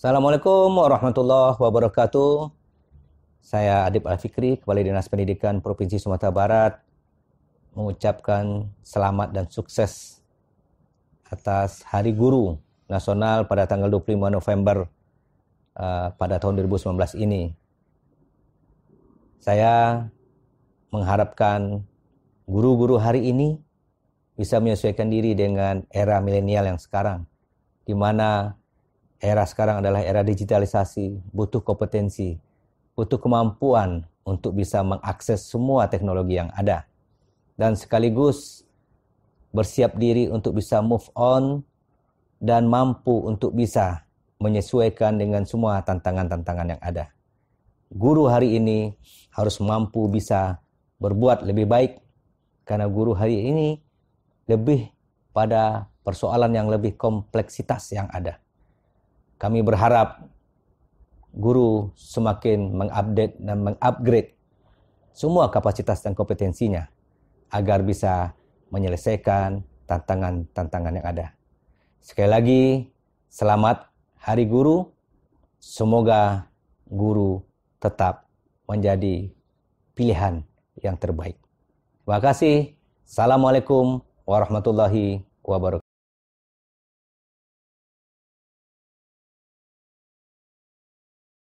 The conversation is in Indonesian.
Assalamualaikum warahmatullahi wabarakatuh. Saya Adib Al-Fikri, Kepala Dinas Pendidikan Provinsi Sumatera Barat, mengucapkan selamat dan sukses atas Hari Guru Nasional pada tanggal 25 November uh, pada tahun 2019 ini. Saya mengharapkan guru-guru hari ini bisa menyesuaikan diri dengan era milenial yang sekarang, di mana era sekarang adalah era digitalisasi, butuh kompetensi, butuh kemampuan untuk bisa mengakses semua teknologi yang ada. Dan sekaligus bersiap diri untuk bisa move on dan mampu untuk bisa menyesuaikan dengan semua tantangan-tantangan yang ada. Guru hari ini harus mampu bisa berbuat lebih baik karena guru hari ini lebih pada persoalan yang lebih kompleksitas yang ada. Kami berharap guru semakin mengupdate dan mengupgrade semua kapasitas dan kompetensinya agar bisa menyelesaikan tantangan-tantangan yang ada. Sekali lagi, selamat Hari Guru. Semoga guru tetap menjadi pilihan yang terbaik. Terima kasih. Assalamualaikum warahmatullahi wabarakatuh.